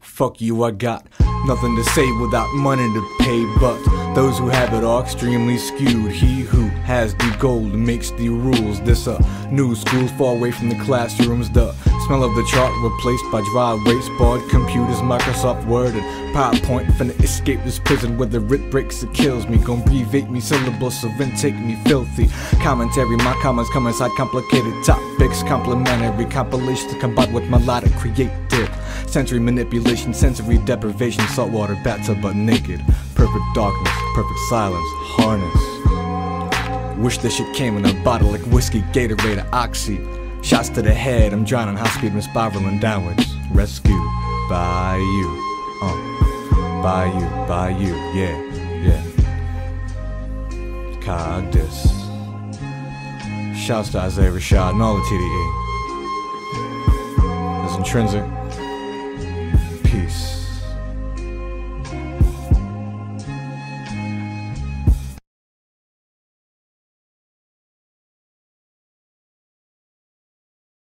Fuck you, I got nothing to say without money to pay, but those who have it are extremely skewed. He who has the gold makes the rules. This a new school far away from the classrooms. The smell of the chart replaced by dry erase board computers, Microsoft Word and PowerPoint. Finna escape this prison where the writ breaks it kills me. Gon' abbreviate me syllables so then take me filthy. Commentary, my comments come inside complicated topics. Complimentary compilation to combine with melodic creative. Sensory manipulation, sensory deprivation, saltwater bathtub but naked. Perfect darkness, perfect silence, harness. Wish this shit came in a bottle like whiskey, Gatorade, or Oxy. Shots to the head, I'm drowning, high speed and spiraling downwards. Rescued by you, uh, by you, by you, yeah, yeah. Cogdis. Shouts to Isaiah Rashad and all the TDE. There's intrinsic. Peace.